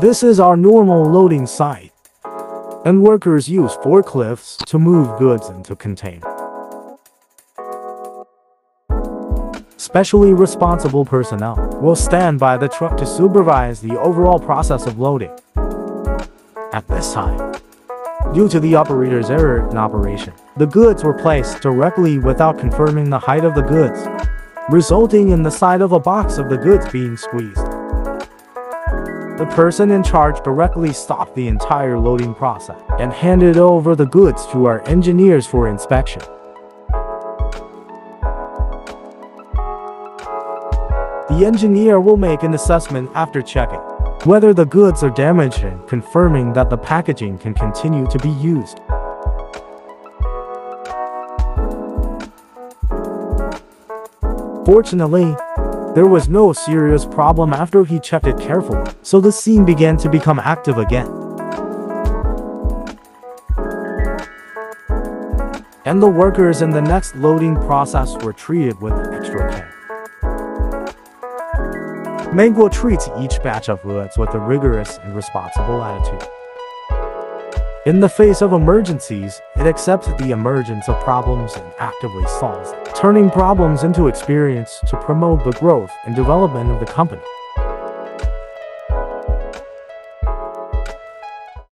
This is our normal loading site. And workers use forklifts to move goods into containers. Specially responsible personnel will stand by the truck to supervise the overall process of loading. At this time, due to the operator's error in operation, the goods were placed directly without confirming the height of the goods, resulting in the side of a box of the goods being squeezed. The person in charge directly stopped the entire loading process and handed over the goods to our engineers for inspection. The engineer will make an assessment after checking whether the goods are damaged and confirming that the packaging can continue to be used. Fortunately, there was no serious problem after he checked it carefully, so the scene began to become active again. And the workers in the next loading process were treated with extra care. Meiguo treats each batch of goods with a rigorous and responsible attitude. In the face of emergencies, it accepts the emergence of problems and actively solves them, turning problems into experience to promote the growth and development of the company.